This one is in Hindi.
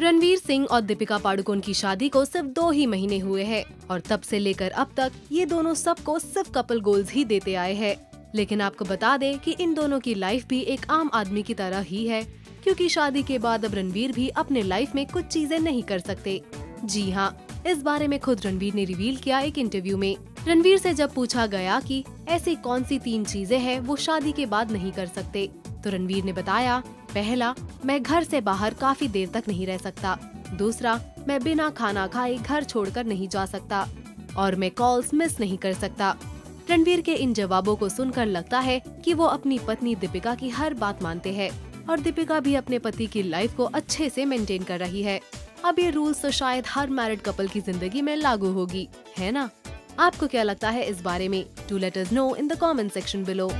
रणवीर सिंह और दीपिका पाडुकोन की शादी को सिर्फ़ दो ही महीने हुए हैं और तब से लेकर अब तक ये दोनों सबको सिर्फ़ कपल गोल्स ही देते आए हैं। लेकिन आपको बता दें कि इन दोनों की लाइफ भी एक आम आदमी की तरह ही है, क्योंकि शादी के बाद अब रणवीर भी अपने लाइफ में कुछ चीज़ें नहीं कर सकते। जी हाँ इस बारे में खुद रणवीर ने रिवील किया एक इंटरव्यू में। रणवीर से जब पूछा गया कि ऐसी कौन सी तीन चीज़ें हैं, वो शादी के बाद नहीं कर सकते। तो रणवीर ने बताया, पहला, मैं घर से बाहर काफ़ी देर तक नहीं रह सकता। दूसरा, मैं बिना खाना खाए घर छोड़कर नहीं जा सकता और मैं कॉल्स मिस नहीं कर सकता। रणवीर के इन जवाबों को सुनकर लगता है कि वो अपनी पत्नी दीपिका की हर बात मानते हैं और दीपिका भी अपने पति की लाइफ को अच्छे से मेंटेन कर रही है। अब ये रूल्स तो शायद हर मैरिड कपल की ज़िंदगी में लागू होगी, है ना? आपको क्या लगता है इस बारे में? Two letters know in the comment section below